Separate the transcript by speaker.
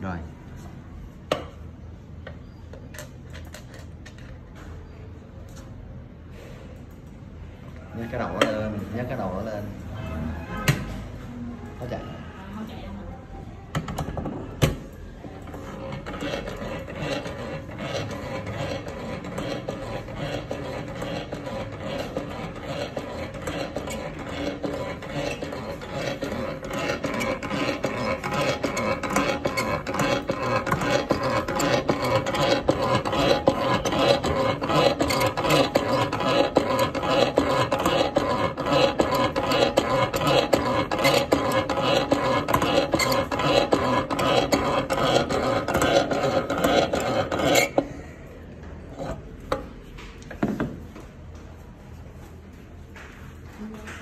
Speaker 1: rồi. Nhấc cái đầu nó lên nhấc cái đầu nó lên. Nó chạy. 음.